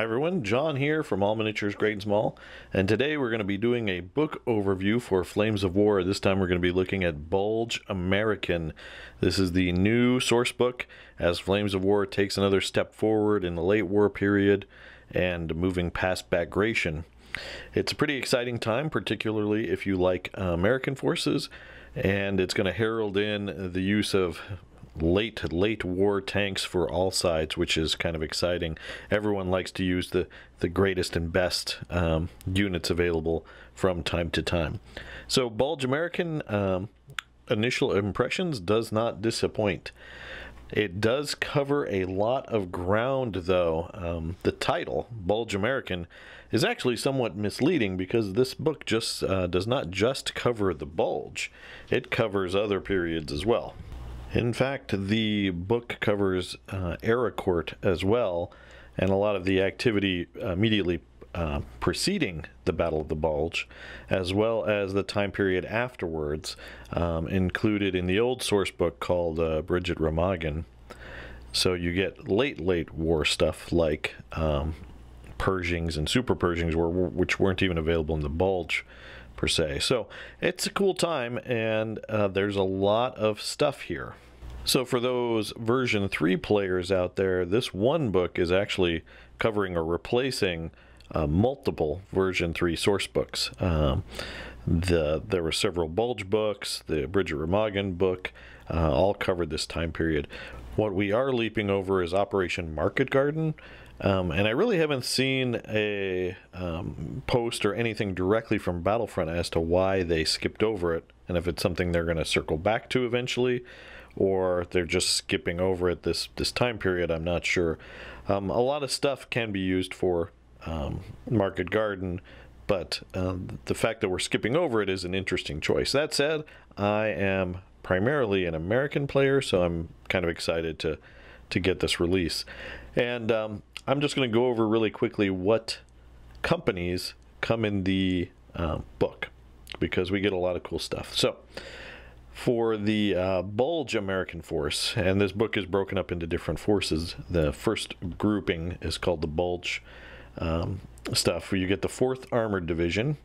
Hi everyone, Jon here from All Miniatures Great and Small, and today we're going to be doing a book overview for Flames of War. This time we're going to be looking at Bulge American. This is the new source book as Flames of War takes another step forward in the late war period and moving past Bagration. It's a pretty exciting time, particularly if you like American forces, and it's going to herald in the use of late late war tanks for all sides, which is kind of exciting. Everyone likes to use the the greatest and best um, units available from time to time. So Bulge American um, initial impressions does not disappoint. It does cover a lot of ground, though. Um, the title, Bulge American, is actually somewhat misleading because this book just uh, does not just cover the bulge, it covers other periods as well. In fact, the book covers uh, Court as well, and a lot of the activity immediately uh, preceding the Battle of the Bulge, as well as the time period afterwards, um, included in the old source book called uh, Bridge at Remagen. So you get late, late war stuff like um, Pershings and Super Pershings, were, which weren't even available in the Bulge per se. So it's a cool time, and uh, there's a lot of stuff here. So for those version 3 players out there, this one book is actually covering or replacing uh, multiple version 3 source books. Um, the There were several Bulge books, the Bridge at Remagen book, uh, all covered this time period. What we are leaping over is Operation Market Garden, um, and I really haven't seen a um, post or anything directly from Battlefront as to why they skipped over it, and if it's something they're going to circle back to eventually, or they're just skipping over it this this time period. I'm not sure. Um, a lot of stuff can be used for um, Market Garden, but uh, the fact that we're skipping over it is an interesting choice. That said, I am primarily an American player, so I'm kind of excited to to get this release. And um, I'm just going to go over really quickly what companies come in the uh, book because we get a lot of cool stuff. So, for the uh, Bulge American Force, and this book is broken up into different forces. The first grouping is called the Bulge um, stuff, where you get the 4th Armored Division,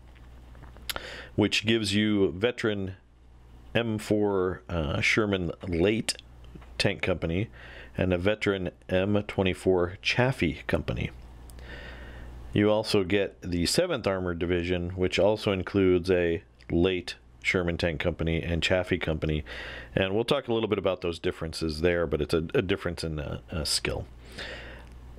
which gives you veteran M4 uh, Sherman Late Tank Company and a veteran M24 Chaffee Company. You also get the 7th Armored Division, which also includes a late Sherman Tank Company and Chaffee Company. And we'll talk a little bit about those differences there, but it's a, a difference in uh, uh, skill.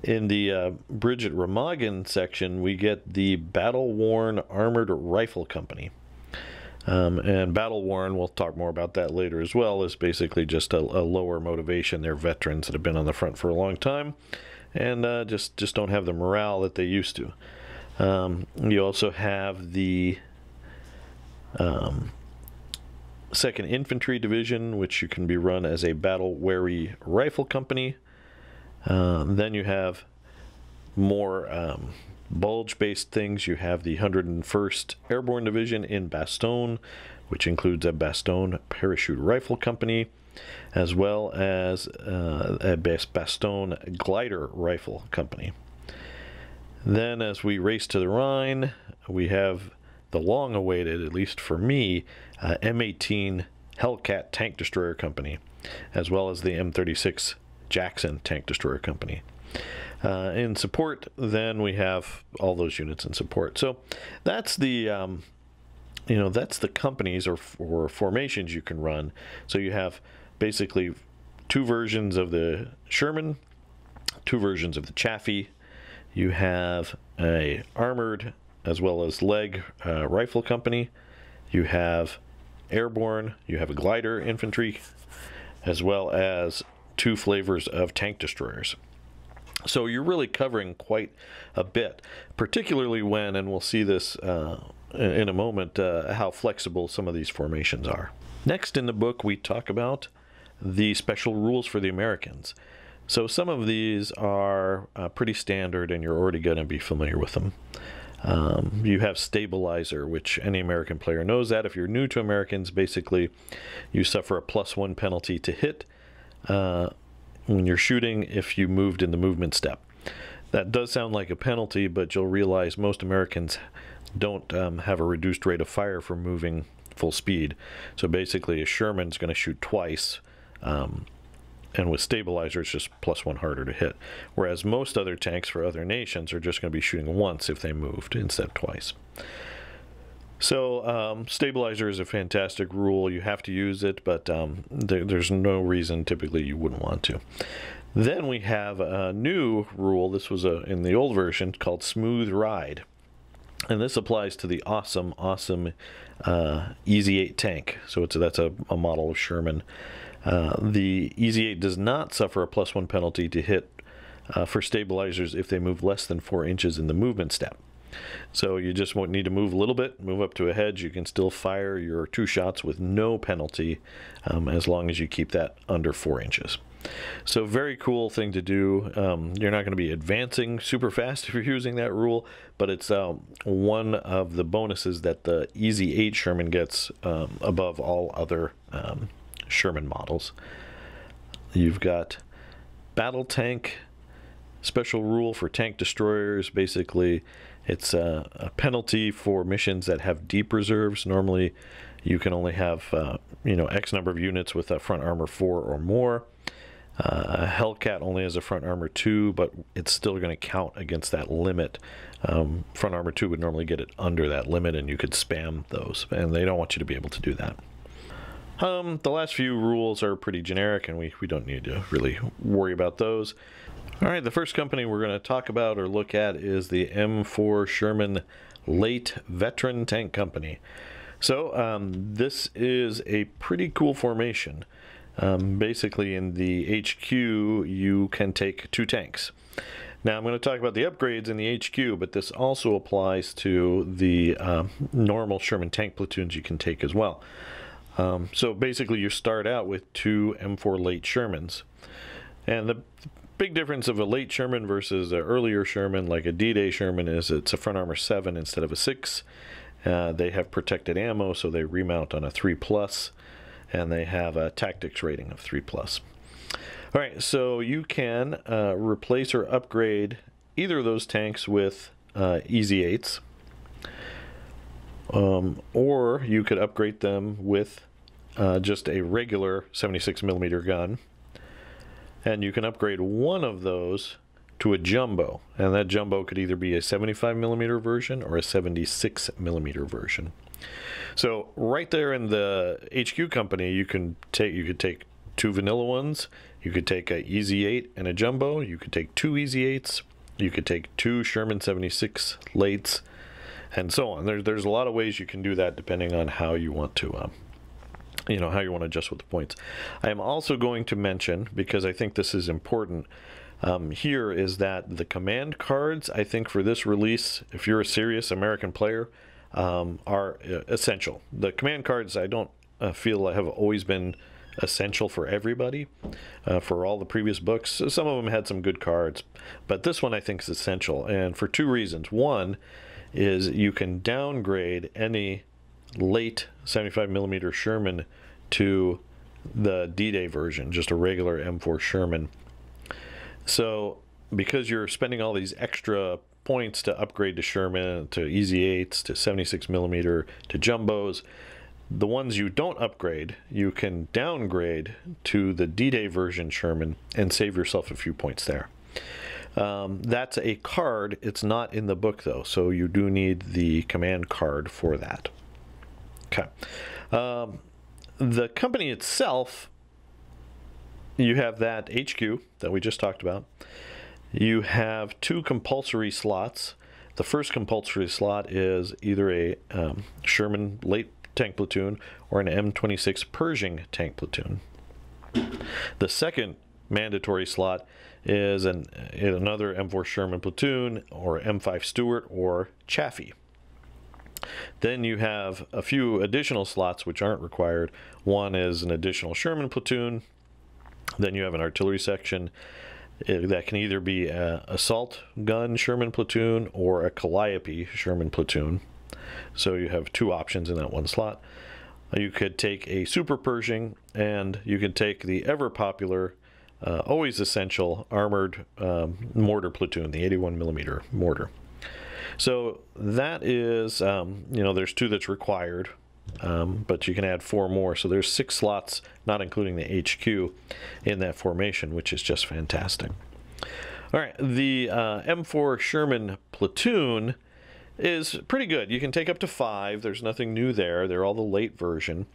In the uh, Bridge at Remagen section, we get the Battle Worn Armored Rifle Company. Um, and Battle Worn, we'll talk more about that later as well, is basically just a, a, lower motivation. They're veterans that have been on the front for a long time and uh, just, just don't have the morale that they used to. Um, you also have the um, Second Infantry Division, which you can be run as a battle weary rifle company. Uh, then you have more um, bulge based things, you have the 101st Airborne Division in Bastogne, which includes a Bastogne Parachute Rifle Company, as well as uh, a Bastogne Glider Rifle Company. Then, as we race to the Rhine, we have the long awaited, at least for me, uh, M18 Hellcat Tank Destroyer Company, as well as the M36 Jackson Tank Destroyer Company. Uh, in support, then we have all those units in support. So that's the um, you know that's the companies or, or formations you can run. So you have basically two versions of the Sherman, two versions of the Chaffee. You have a armored as well as leg uh, rifle company. You have airborne. You have a glider infantry, as well as two flavors of tank destroyers. So you're really covering quite a bit, particularly when, and we'll see this uh, in a moment, uh, how flexible some of these formations are. Next in the book, we talk about the special rules for the Americans. So some of these are uh, pretty standard, and you're already going to be familiar with them. Um, you have stabilizer, which any American player knows that. If you're new to Americans, basically, you suffer a plus one penalty to hit uh, when you're shooting if you moved in the movement step. That does sound like a penalty, but you'll realize most Americans don't um, have a reduced rate of fire for moving full speed. So basically, a Sherman's going to shoot twice, um, and with stabilizer, it's just plus one harder to hit. Whereas most other tanks for other nations are just going to be shooting once if they moved instead of twice. So um, stabilizer is a fantastic rule. You have to use it, but um, there, there's no reason typically you wouldn't want to. Then we have a new rule. This was a, in the old version called Smooth Ride. And this applies to the awesome, awesome uh, Easy 8 tank. So it's that's a, a model of Sherman. Uh, the Easy 8 does not suffer a plus one penalty to hit uh, for stabilizers if they move less than four inches in the movement step. So you just won't need to move a little bit, move up to a hedge. You can still fire your two shots with no penalty um, as long as you keep that under four inches. So very cool thing to do. Um, you're not going to be advancing super fast if you're using that rule, but it's uh, one of the bonuses that the Easy 8 Sherman gets um, above all other um, Sherman models. You've got battle tank special rule for tank destroyers. Basically, it's a, a, penalty for missions that have deep reserves. Normally, you can only have uh, you know X number of units with a front armor four or more. Uh, Hellcat only has a front armor 2, but it's still going to count against that limit. Um, front armor 2 would normally get it under that limit, and you could spam those, and they don't want you to be able to do that. Um, the last few rules are pretty generic, and we, we don't need to really worry about those. All right, the first company we're going to talk about or look at is the M4 Sherman Late Veteran Tank Company. So um, this is a pretty cool formation. Um, basically, in the HQ, you can take two tanks. Now, I'm going to talk about the upgrades in the HQ, but this also applies to the uh, normal Sherman tank platoons you can take as well. Um, so basically, you start out with two M4 late Shermans. And the big difference of a late Sherman versus an earlier Sherman, like a D-Day Sherman, is it's a front armor 7 instead of a 6. Uh, they have protected ammo, so they remount on a 3 plus and they have a tactics rating of 3 plus. All right, so you can uh, replace or upgrade either of those tanks with uh, Easy 8s, um, or you could upgrade them with uh, just a regular 76 millimeter gun, and you can upgrade one of those to a jumbo, and that jumbo could either be a 75 millimeter version or a 76 millimeter version. So right there in the HQ company, you can take you could take two vanilla ones, you could take a Easy 8 and a jumbo, you could take two Easy 8s, you could take two Sherman 76 lates, and so on. There's there's a lot of ways you can do that depending on how you want to. Um, you know how you want to adjust with the points. I am also going to mention because I think this is important. Um, here is that the command cards, I think, for this release, if you're a serious American player, um, are uh, essential. The command cards I don't uh, feel I have always been essential for everybody. Uh, for all the previous books, some of them had some good cards, but this one I think is essential, and for two reasons. One is you can downgrade any late 75 millimeter Sherman to the D-Day version, just a regular M4 Sherman. So because you're spending all these extra points to upgrade to Sherman, to Easy 8s, to 76 millimeter, to Jumbos. The ones you don't upgrade, you can downgrade to the D-Day version Sherman and save yourself a few points there. Um, that's a card. It's not in the book though, so you do need the command card for that. Okay. Um, the company itself, you have that HQ that we just talked about you have two compulsory slots. The first compulsory slot is either a um, Sherman late tank platoon or an M26 Pershing tank platoon. The second mandatory slot is an, another M4 Sherman platoon or M5 Stuart or Chaffee. Then you have a few additional slots which aren't required. One is an additional Sherman platoon. Then you have an artillery section that can either be an assault gun Sherman platoon or a Calliope Sherman platoon. So you have two options in that one slot. You could take a Super Pershing and you could take the ever popular uh, always essential armored um, mortar platoon, the 81 millimeter mortar. So that is, um, you know, there's two that's required, um, but you can add four more. So there's six slots, not including the HQ, in that formation, which is just fantastic. All right, the uh, M4 Sherman platoon is pretty good. You can take up to five. There's nothing new there. They're all the late version.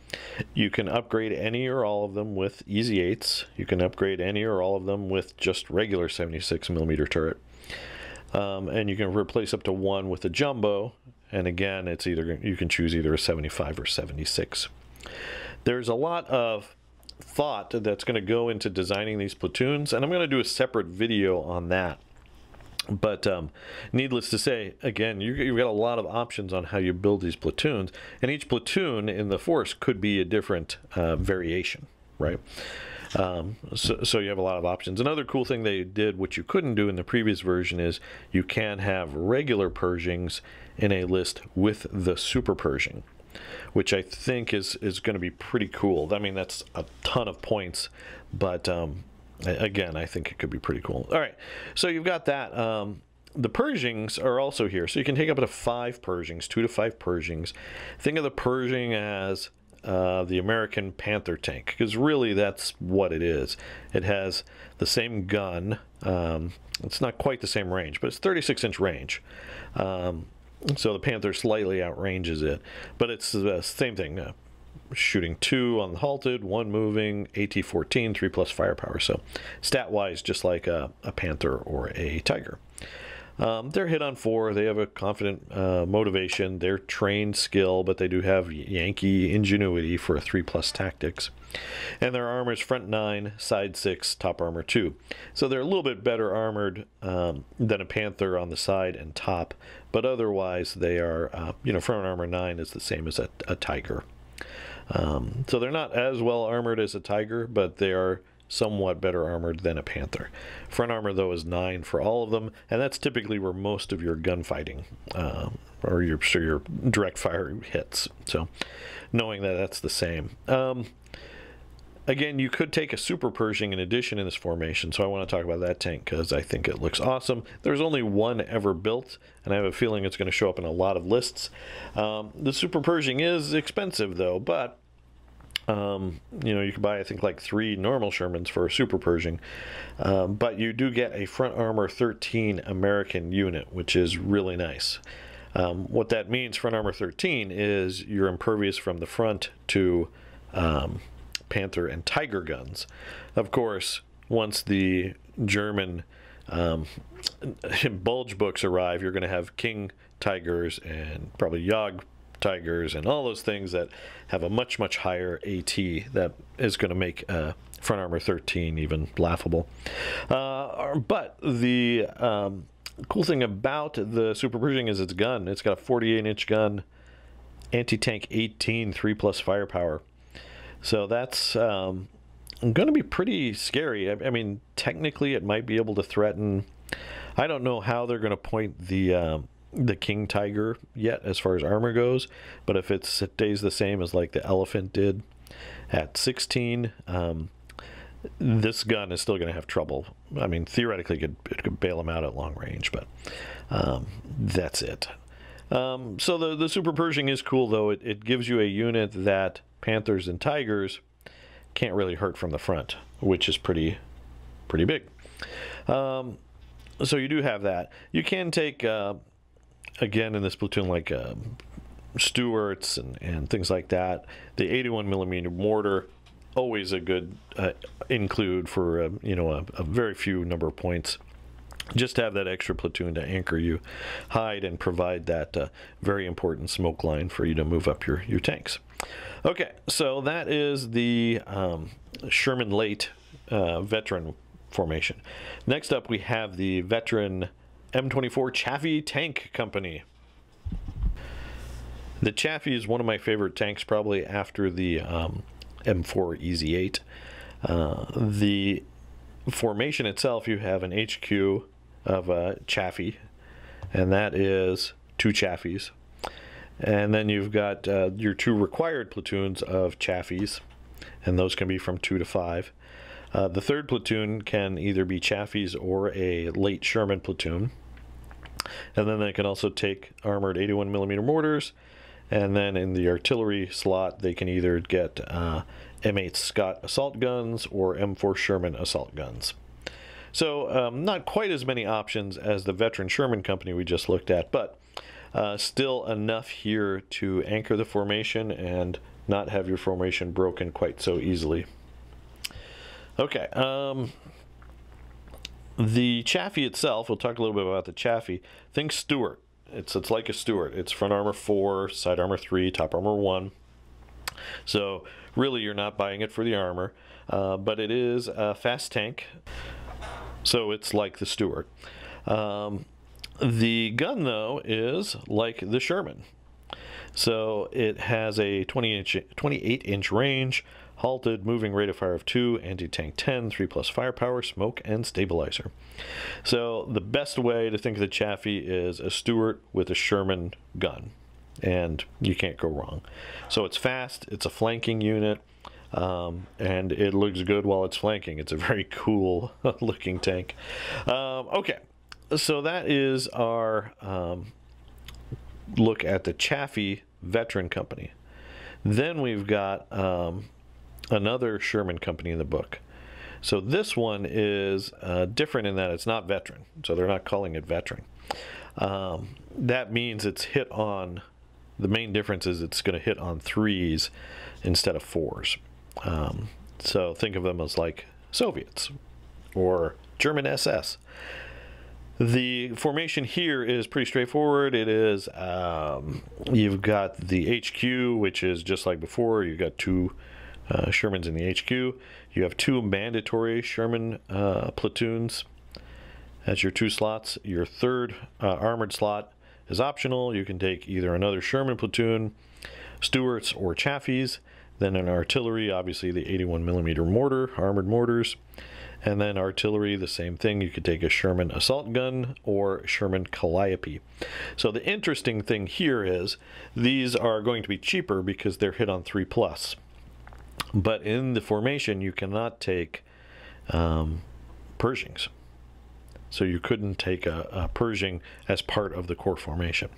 You can upgrade any or all of them with Easy 8s. You can upgrade any or all of them with just regular 76 millimeter turret. Um, and you can replace up to one with a jumbo. And again, it's either you can choose either a 75 or 76. There's a lot of thought that's going to go into designing these platoons, and I'm going to do a separate video on that. But um, needless to say, again, you, have got a lot of options on how you build these platoons, and each platoon in the force could be a different uh, variation, right? Um, so, so you have a lot of options. Another cool thing they did, which you couldn't do in the previous version, is you can have regular Pershings in a list with the Super Pershing, which I think is is going to be pretty cool. I mean, that's a ton of points, but um, again, I think it could be pretty cool. All right, so you've got that. Um, the Pershings are also here, so you can take up to five Pershings, two to five Pershings. Think of the Pershing as uh, the American Panther tank, because really that's what it is. It has the same gun. Um, it's not quite the same range, but it's 36 inch range. Um, so the Panther slightly outranges it, but it's the same thing. Uh, shooting two on the halted, one moving, AT-14, three plus firepower. So stat-wise, just like a, a Panther or a Tiger. Um, they're hit on four. They have a confident uh, motivation. They're trained skill, but they do have Yankee ingenuity for a three plus tactics. And their armor is front nine, side six, top armor two. So they're a little bit better armored um, than a Panther on the side and top, but otherwise they are, uh, you know, front armor nine is the same as a, a Tiger. Um, so they're not as well armored as a Tiger, but they are somewhat better armored than a Panther. Front armor, though, is 9 for all of them, and that's typically where most of your gunfighting um, or your, your direct fire hits. So knowing that that's the same. Um, again, you could take a Super Pershing in addition in this formation, so I want to talk about that tank because I think it looks awesome. There's only one ever built, and I have a feeling it's going to show up in a lot of lists. Um, the Super Pershing is expensive, though, but um, you know, you can buy, I think, like three normal Shermans for a Super Pershing, um, but you do get a Front Armor 13 American unit, which is really nice. Um, what that means, Front Armor 13, is you're impervious from the front to um, Panther and Tiger guns. Of course, once the German um, bulge books arrive, you're going to have King Tigers and probably Jagd tigers and all those things that have a much much higher AT that is going to make uh, front armor 13 even laughable. Uh, but the um, cool thing about the Super Pershing is its gun. It's got a 48 inch gun, anti tank 18, 3 plus firepower. So that's um, going to be pretty scary. I, I, mean, technically, it might be able to threaten. I don't know how they're going to point the um, the king tiger yet as far as armor goes, but if it stays the same as like the elephant did at 16, um, this gun is still going to have trouble. I mean, theoretically, it could, it could bail him out at long range, but um, that's it. Um, so the, the Super Pershing is cool, though. It, it gives you a unit that Panthers and Tigers can't really hurt from the front, which is pretty pretty big. Um, so you do have that. You can take uh, again in this platoon like uh, Stuarts and, and things like that. The 81 millimeter mortar, always a good uh, include for uh, you know a, a, very few number of points. Just have that extra platoon to anchor you, hide, and provide that uh, very important smoke line for you to move up your, your tanks. Okay, so that is the um, Sherman Late uh, veteran formation. Next up, we have the veteran M24 Chaffee Tank Company. The Chaffee is one of my favorite tanks, probably after the um, M4 Easy 8. Uh, the formation itself, you have an HQ of a Chaffee, and that is two Chaffees. And then you've got uh, your two required platoons of Chaffees, and those can be from two to five. Uh, the third platoon can either be Chaffee's or a late Sherman platoon. And then they can also take armored 81 millimeter mortars. And then in the artillery slot, they can either get uh, M8 Scott assault guns or M4 Sherman assault guns. So um, not quite as many options as the veteran Sherman company we just looked at, but uh, still enough here to anchor the formation and not have your formation broken quite so easily. Okay, um, the Chaffee itself, we'll talk a little bit about the Chaffee. Think Stuart. It's, it's like a Stuart. It's front armor 4, side armor 3, top armor 1. So really you're not buying it for the armor, uh, but it is a fast tank. So it's like the Stuart. Um, the gun, though, is like the Sherman. So it has a 20 inch, 28 inch range, halted, moving rate of fire of 2, anti-tank 10, 3 plus firepower, smoke, and stabilizer. So the best way to think of the Chaffee is a Stuart with a Sherman gun. And you can't go wrong. So it's fast, it's a flanking unit, um, and it looks good while it's flanking. It's a very cool looking tank. Um, okay, so that is our um, look at the Chaffee Veteran Company. Then we've got um, another Sherman company in the book. So this one is uh, different in that it's not veteran. So they're not calling it veteran. Um, that means it's hit on, the main difference is it's going to hit on threes instead of fours. Um, so think of them as like Soviets or German SS. The formation here is pretty straightforward. It is, um, you've got the HQ, which is just like before. You've got two uh, Shermans in the HQ. You have two mandatory Sherman uh, platoons as your two slots. Your third uh, armored slot is optional. You can take either another Sherman platoon, Stuarts, or Chaffees. Then an artillery, obviously the 81 millimeter mortar, armored mortars. And then artillery, the same thing. You could take a Sherman assault gun or Sherman Calliope. So the interesting thing here is these are going to be cheaper because they're hit on 3 plus. But in the formation, you cannot take um, Pershings. So you couldn't take a, a, Pershing as part of the core formation.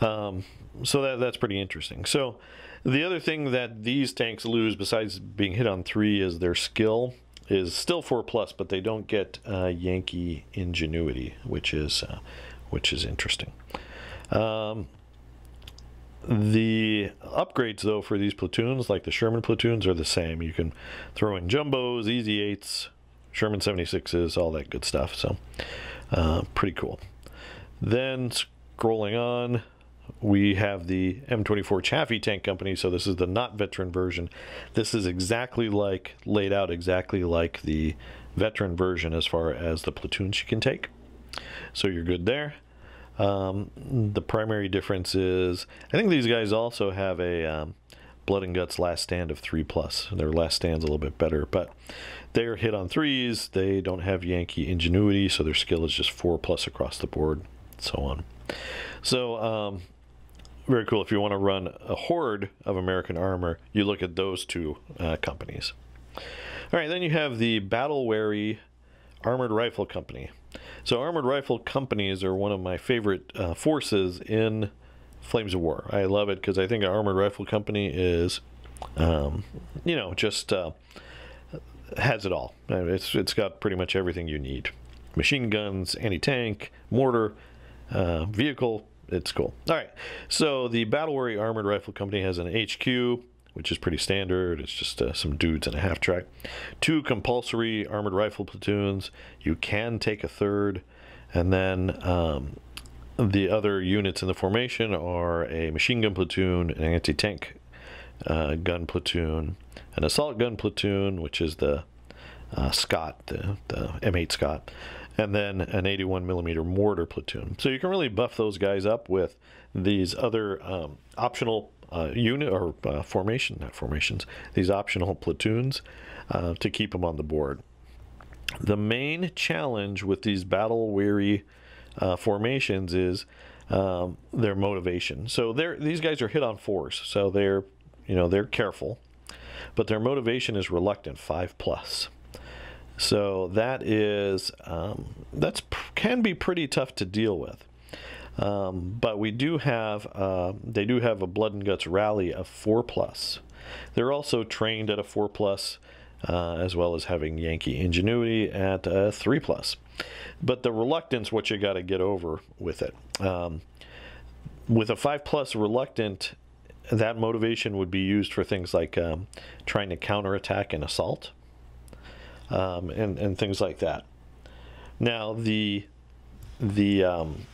Um, so that, that's pretty interesting. So the other thing that these tanks lose besides being hit on three is their skill is still four plus, but they don't get uh, Yankee ingenuity, which is uh, which is interesting. Um, the upgrades, though, for these platoons, like the Sherman platoons, are the same. You can throw in jumbos, easy eights, Sherman 76s, all that good stuff. So, uh, pretty cool. Then scrolling on, we have the M24 Chaffee Tank Company. So this is the not veteran version. This is exactly like, laid out exactly like the veteran version as far as the platoons you can take. So you're good there. Um, the primary difference is, I think these guys also have a um, Blood and Guts last stand of 3 plus. Their last stand's a little bit better, but they're hit on threes. They don't have Yankee ingenuity, so their skill is just 4 plus across the board, so on. So um, very cool. If you want to run a horde of American armor, you look at those two uh, companies. All right, then you have the Battle Weary Armored Rifle Company. So armored rifle companies are one of my favorite uh, forces in Flames of War. I love it because I think an armored rifle company is, um, you know, just uh, has it all. It's it's got pretty much everything you need: machine guns, anti-tank, mortar, uh, vehicle, it's cool. All right, so the Battle Weary Armored Rifle Company has an HQ, which is pretty standard. It's just uh, some dudes and a half track. Two compulsory armored rifle platoons. You can take a third, and then um, the other units in the formation are a machine gun platoon, an anti-tank uh, gun platoon, an assault gun platoon, which is the uh, Scott, the, the M8 Scott, and then an 81 millimeter mortar platoon. So you can really buff those guys up with these other um, optional uh, unit or uh, formation, not formations, these optional platoons uh, to keep them on the board. The main challenge with these battle weary uh, formations is um, their motivation. So they're, these guys are hit on fours, so they're you know they're careful, but their motivation is reluctant five plus. So that is um, that's can be pretty tough to deal with. Um, but we do have uh, they do have a blood and guts rally of four plus. They're also trained at a four plus, uh, as well as having Yankee ingenuity at a three plus. But the reluctance, what you got to get over with it. Um, with a five plus reluctant, that motivation would be used for things like um, trying to counterattack and assault, um, and and things like that. Now the the um,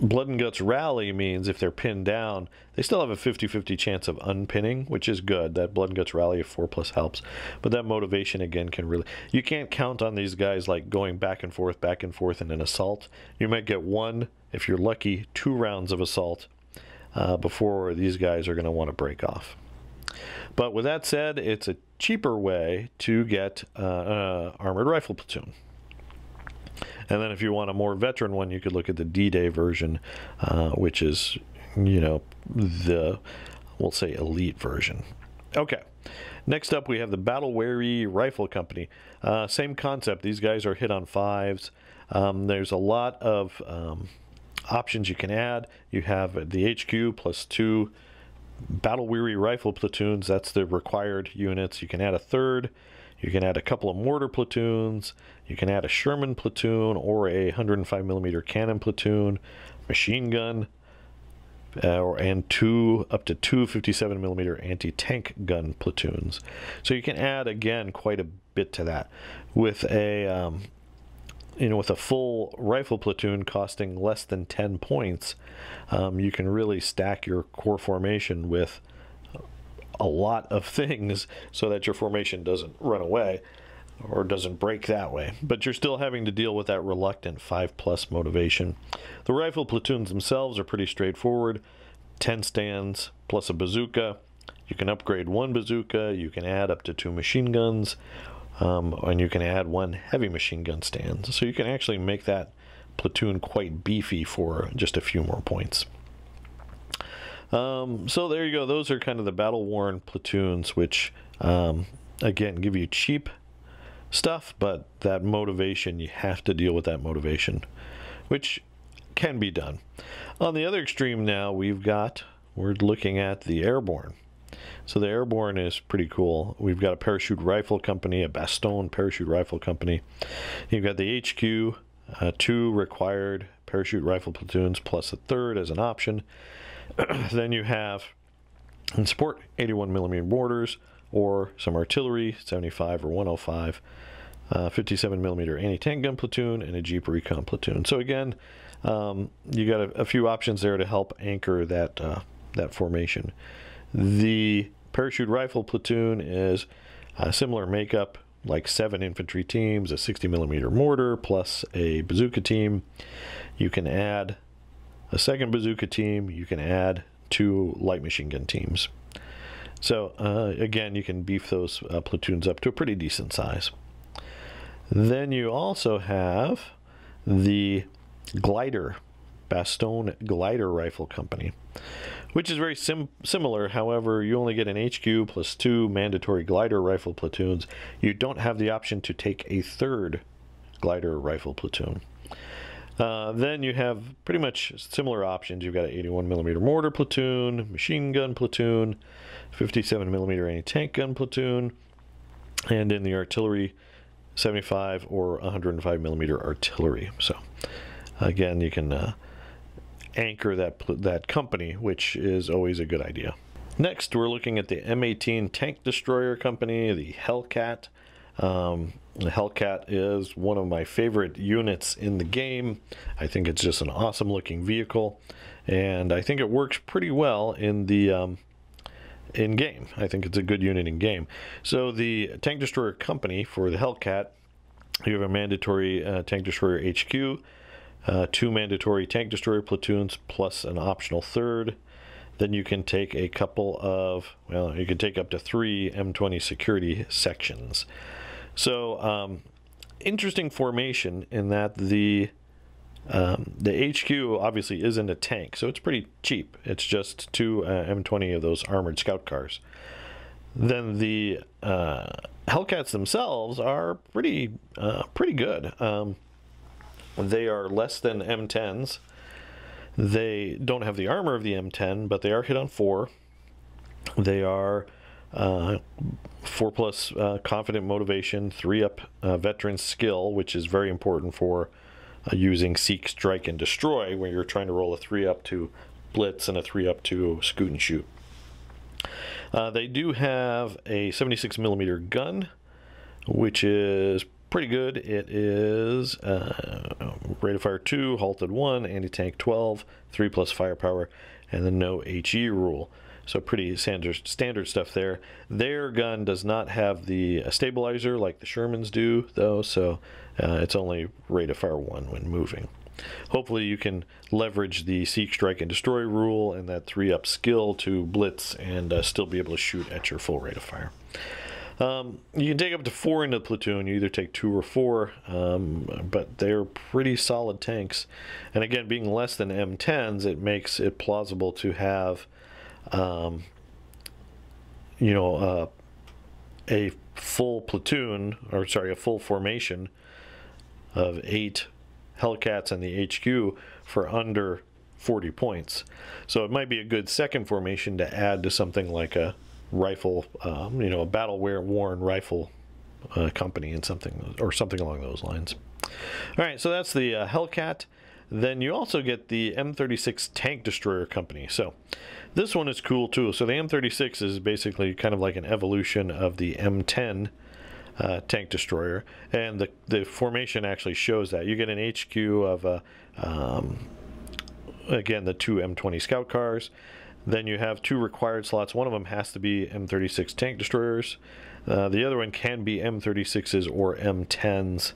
blood and guts rally means if they're pinned down, they still have a 50-50 chance of unpinning, which is good. That blood and guts rally of four plus helps, but that motivation again can really you can't count on these guys like going back and forth, back and forth in an assault. You might get one if you're lucky, two rounds of assault uh, before these guys are going to want to break off. But with that said, it's a cheaper way to get uh, armored rifle platoon. And then if you want a more veteran one, you could look at the D-Day version, uh, which is, you know, the, we'll say elite version. Okay. Next up, we have the Battle Weary Rifle Company. Uh, same concept. These guys are hit on fives. Um, there's a lot of um, options you can add. You have the HQ plus two battle weary rifle platoons. That's the required units. You can add a third. You can add a couple of mortar platoons. You can add a Sherman platoon or a 105 millimeter cannon platoon, machine gun, uh, and two up to two 57 millimeter anti-tank gun platoons. So you can add again quite a bit to that with a um, you know, with a full rifle platoon costing less than 10 points, um, you can really stack your core formation with a lot of things so that your formation doesn't run away or doesn't break that way. But you're still having to deal with that reluctant 5 plus motivation. The rifle platoons themselves are pretty straightforward 10 stands plus a bazooka. You can upgrade one bazooka, you can add up to two machine guns, um, and you can add one heavy machine gun stand. So you can actually make that platoon quite beefy for just a few more points. Um, so there you go. Those are kind of the battle worn platoons, which um, again give you cheap stuff, but that motivation you have to deal with that motivation, which can be done. On the other extreme now, we've got we're looking at the airborne. So the airborne is pretty cool. We've got a parachute rifle company, a Bastogne parachute rifle company. You've got the HQ, uh, two required parachute rifle platoons plus a third as an option. then you have in support 81 millimeter mortars or some artillery 75 or 105 uh, 57 millimeter anti-tank gun platoon and a jeep recon platoon. So again um, you got a, a, few options there to help anchor that uh, that formation. The parachute rifle platoon is a similar makeup like seven infantry teams a 60 millimeter mortar plus a bazooka team. You can add a second bazooka team, you can add two light machine gun teams. So uh, again, you can beef those uh, platoons up to a pretty decent size. Then you also have the glider, Bastogne Glider Rifle Company, which is very sim similar. However, you only get an HQ plus two mandatory glider rifle platoons. You don't have the option to take a third glider rifle platoon. Uh, then you have pretty much similar options. You've got an 81 millimeter mortar platoon, machine gun platoon, 57 millimeter anti-tank gun platoon, and in the artillery, 75 or 105 millimeter artillery. So again, you can uh, anchor that that company, which is always a good idea. Next, we're looking at the M18 tank destroyer company, the Hellcat. Um, the Hellcat is one of my favorite units in the game. I think it's just an awesome looking vehicle, and I think it works pretty well in the um, in game. I think it's a good unit in game. So the tank destroyer company for the Hellcat, you have a mandatory uh, tank destroyer HQ, uh, two mandatory tank destroyer platoons plus an optional third. Then you can take a couple of well, you can take up to three M20 security sections. So um, interesting formation in that the um, the HQ obviously isn't a tank, so it's pretty cheap. It's just two uh, M20 of those armored scout cars. Then the uh, Hellcats themselves are pretty uh, pretty good. Um, they are less than M10s. They don't have the armor of the M10, but they are hit on four. They are uh, four plus uh, confident motivation, three up uh, veteran skill, which is very important for uh, using seek, strike, and destroy when you're trying to roll a three up to blitz and a three up to scoot and shoot. Uh, they do have a 76 millimeter gun, which is pretty good. It is uh, rate of fire 2, halted 1, anti tank 12, 3 plus firepower, and the no HE rule. So pretty standard standard stuff there. Their gun does not have the stabilizer like the Shermans do, though. So uh, it's only rate of fire one when moving. Hopefully you can leverage the seek, strike, and destroy rule and that three up skill to blitz and uh, still be able to shoot at your full rate of fire. Um, you can take up to four into the platoon. You either take two or four, um, but they're pretty solid tanks. And again, being less than M10s, it makes it plausible to have, um, you know, uh, a full platoon, or sorry, a full formation of eight Hellcats and the HQ for under 40 points. So it might be a good second formation to add to something like a rifle, um, you know, a battle wear worn rifle uh, company and something or something along those lines. All right, so that's the uh, Hellcat. Then you also get the M36 Tank Destroyer Company. So this one is cool too. So the M36 is basically kind of like an evolution of the M10 uh, tank destroyer, and the the formation actually shows that you get an HQ of uh, um, again the two M20 Scout cars. Then you have two required slots. One of them has to be M36 tank destroyers. Uh, the other one can be M36s or M10s.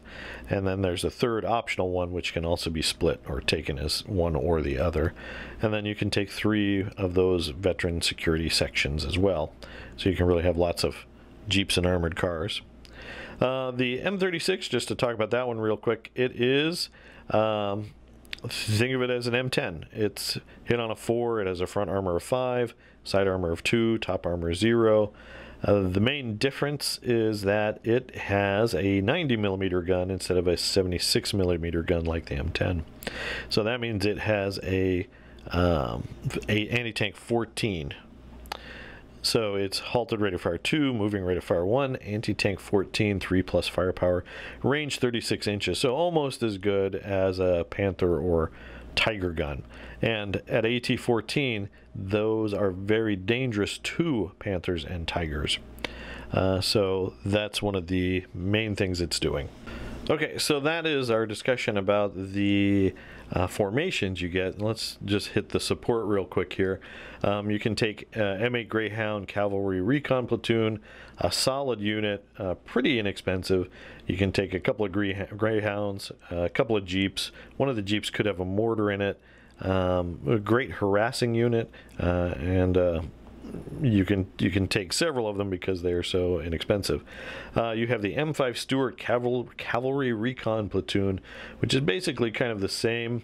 And then there's a third optional one, which can also be split or taken as one or the other. And then you can take three of those veteran security sections as well. So you can really have lots of Jeeps and armored cars. Uh, the M36, just to talk about that one real quick, it is um, think of it as an M10. It's hit on a 4, it has a front armor of 5, side armor of 2, top armor 0. Uh, the main difference is that it has a 90 millimeter gun instead of a 76 millimeter gun like the M10. So that means it has a, um, a anti-tank 14 so it's halted rate of fire 2, moving rate of fire 1, anti-tank 14, 3 plus firepower, range 36 inches. So almost as good as a Panther or Tiger gun. And at AT-14, those are very dangerous to Panthers and Tigers. Uh, so that's one of the main things it's doing. Okay, so that is our discussion about the uh, formations you get. Let's just hit the support real quick here. Um, you can take uh, M8 Greyhound Cavalry Recon Platoon, a solid unit, uh, pretty inexpensive. You can take a couple of Greyhounds, a couple of Jeeps. One of the Jeeps could have a mortar in it. Um, a great harassing unit, uh, and uh, you can you can take several of them because they are so inexpensive. Uh, you have the M5 Stuart Caval Cavalry Recon Platoon, which is basically kind of the same.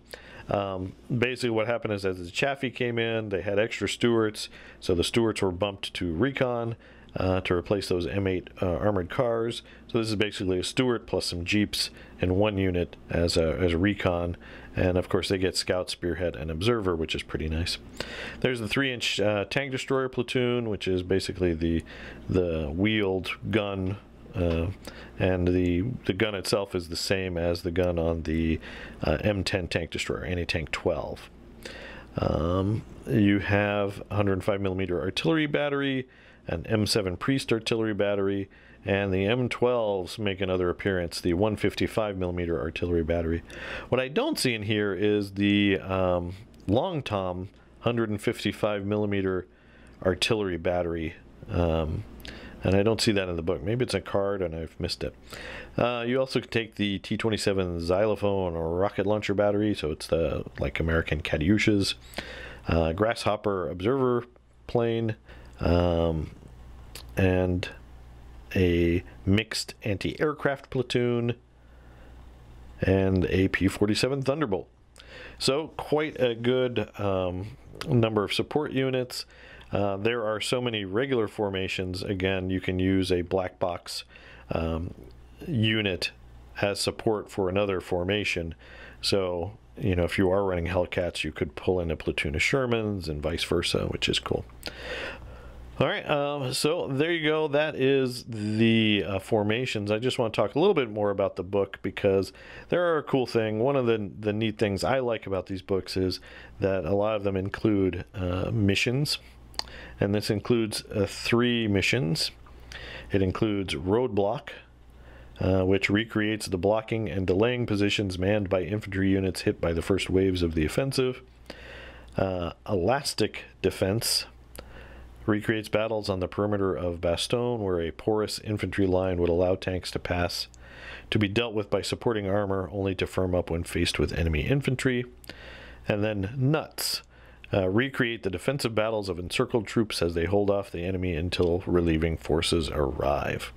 Um, basically, what happened is as the Chaffee came in, they had extra Stuarts, so the Stuarts were bumped to Recon. Uh, to replace those M8 uh, armored cars. So this is basically a Stuart plus some Jeeps in one unit as a, as a recon. And of course, they get Scout, Spearhead, and Observer, which is pretty nice. There's the three-inch uh, tank destroyer platoon, which is basically the the wheeled gun, uh, and the the gun itself is the same as the gun on the uh, M10 tank destroyer, anti-tank 12. Um, you have 105 millimeter artillery battery, an M7 Priest artillery battery, and the M12s make another appearance, the 155 millimeter artillery battery. What I don't see in here is the um, Long Tom 155 millimeter artillery battery. Um, and I don't see that in the book. Maybe it's a card and I've missed it. Uh, you also can take the T27 xylophone or rocket launcher battery, so it's the like American Katyushas. Uh, Grasshopper observer plane, um, and a mixed anti-aircraft platoon, and a P-47 Thunderbolt. So quite a good um, number of support units. Uh, there are so many regular formations. Again, you can use a black box um, unit as support for another formation. So, you know, if you are running Hellcats, you could pull in a platoon of Shermans and vice versa, which is cool. All right, um, so there you go. That is the uh, formations. I just want to talk a little bit more about the book because there are a cool thing. One of the the neat things I like about these books is that a lot of them include uh, missions, and this includes uh, three missions. It includes Roadblock, uh, which recreates the blocking and delaying positions manned by infantry units hit by the first waves of the offensive. Uh, Elastic Defense recreates battles on the perimeter of Bastogne, where a porous infantry line would allow tanks to pass, to be dealt with by supporting armor, only to firm up when faced with enemy infantry. And then Nuts. Uh, recreate the defensive battles of encircled troops as they hold off the enemy until relieving forces arrive.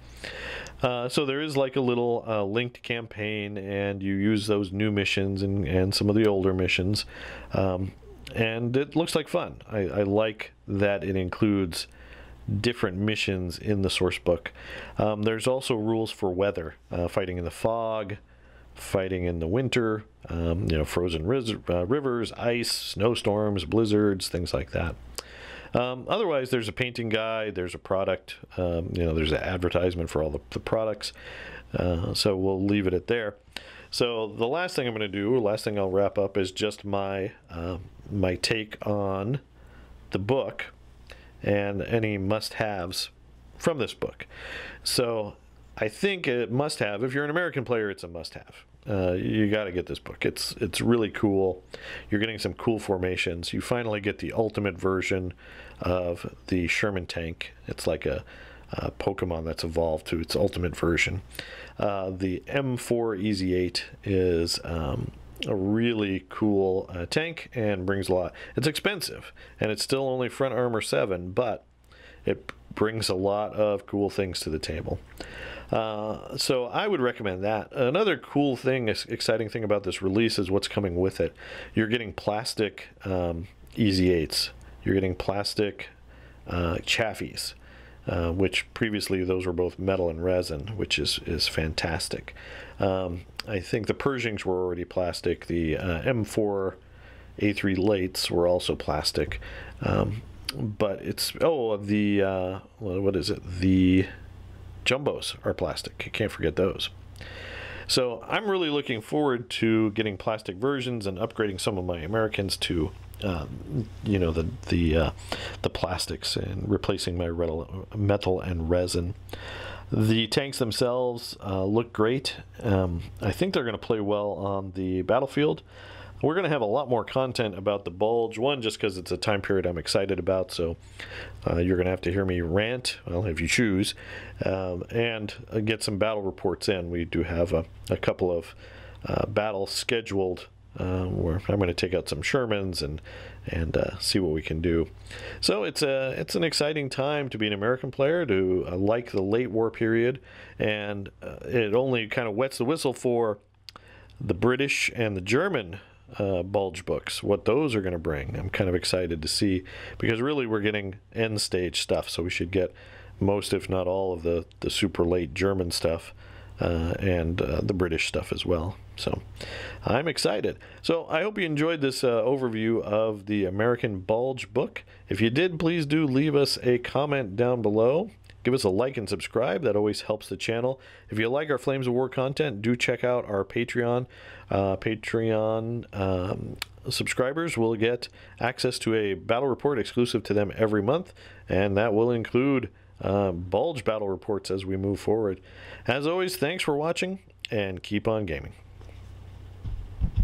Uh, so there is like a little uh, linked campaign, and you use those new missions and, and some of the older missions. Um, and it looks like fun. I, I, like that it includes different missions in the source book. Um, there's also rules for weather, uh, fighting in the fog, fighting in the winter, um, you know, frozen uh, rivers, ice, snowstorms, blizzards, things like that. Um, otherwise, there's a painting guide, there's a product, um, you know, there's an advertisement for all the, the products. Uh, so we'll leave it at there. So the last thing I'm going to do, last thing I'll wrap up, is just my uh, my take on the book and any must-haves from this book. So I think it must-have. If you're an American player, it's a must-have. Uh, you got to get this book. It's it's really cool. You're getting some cool formations. You finally get the ultimate version of the Sherman tank. It's like a, a Pokemon that's evolved to its ultimate version. Uh, the M4 Easy 8 is um, a really cool uh, tank and brings a lot. It's expensive and it's still only front armor 7, but it brings a lot of cool things to the table. Uh, so I would recommend that. Another cool thing, exciting thing about this release is what's coming with it. You're getting plastic um, Easy 8s. You're getting plastic uh, Chaffees. Uh, which previously those were both metal and resin, which is is fantastic. Um, I think the Pershings were already plastic. The uh, M4 A3 Lates were also plastic, um, but it's oh the uh, what is it the jumbos are plastic. I can't forget those. So I'm really looking forward to getting plastic versions and upgrading some of my Americans to, um, you know, the the uh, the plastics and replacing my metal and resin. The tanks themselves uh, look great. Um, I think they're going to play well on the battlefield. We're going to have a lot more content about the Bulge. One, just because it's a time period I'm excited about, so uh, you're going to have to hear me rant, well, if you choose, um, and uh, get some battle reports in. We do have a, a couple of uh, battles scheduled uh, where I'm going to take out some Shermans and and uh, see what we can do. So it's a it's an exciting time to be an American player to uh, like the late war period, and uh, it only kind of wets the whistle for the British and the German uh, bulge books, what those are going to bring. I'm kind of excited to see because really we're getting end stage stuff, so we should get most, if not all, of the, the super late German stuff uh, and uh, the British stuff as well. So I'm excited. So I hope you enjoyed this uh, overview of the American Bulge book. If you did, please do leave us a comment down below. Give us a like and subscribe. That always helps the channel. If you like our Flames of War content, do check out our Patreon. Uh, Patreon um, subscribers will get access to a battle report exclusive to them every month, and that will include uh, Bulge battle reports as we move forward. As always, thanks for watching, and keep on gaming.